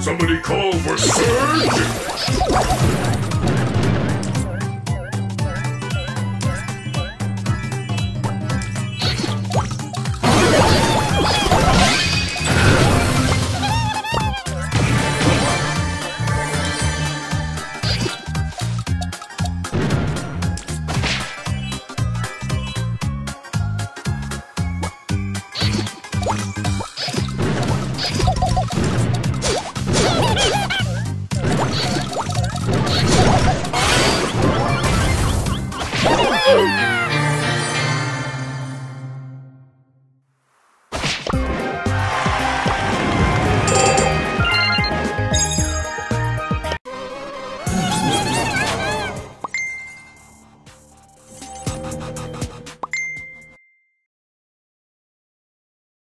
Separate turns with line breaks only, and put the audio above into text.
Somebody call for Surge! Bye.